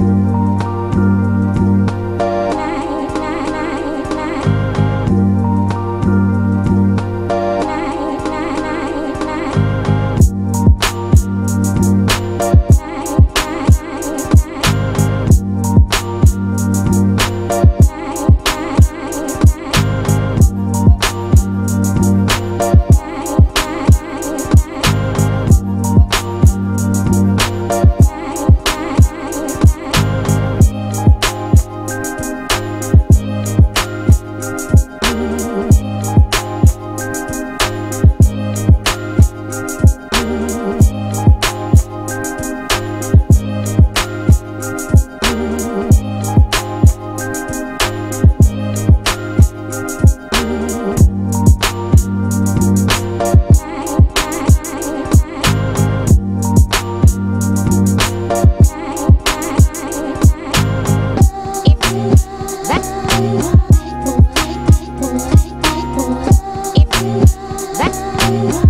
Bye. That